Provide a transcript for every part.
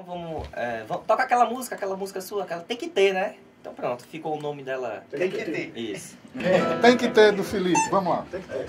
Então vamos, é, vamos. Toca aquela música, aquela música sua, aquela. Tem que ter, né? Então pronto, ficou o nome dela. Tem que ter. Isso. Tem que ter do Felipe. Vamos lá. Tem que ter.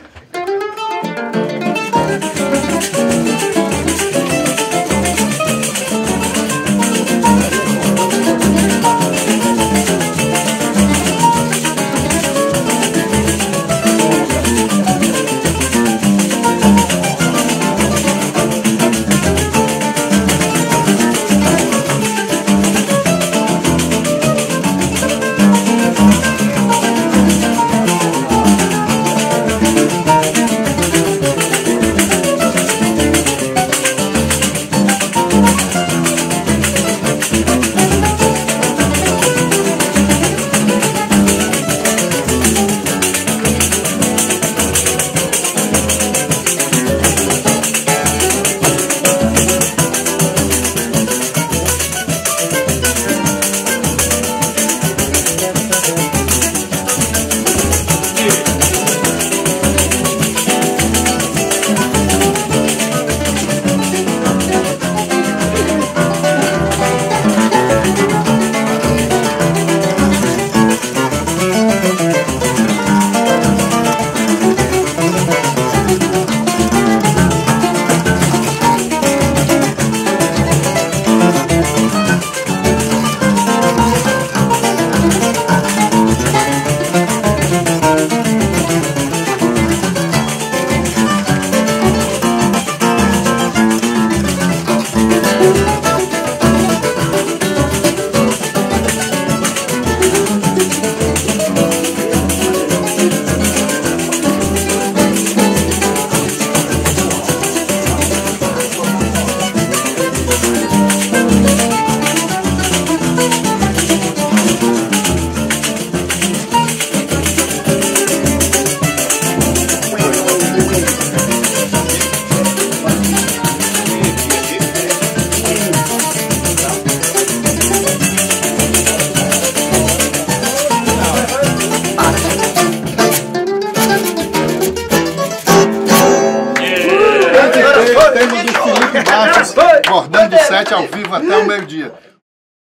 Felipe Bastos, bordando sete ao vivo até o meio-dia.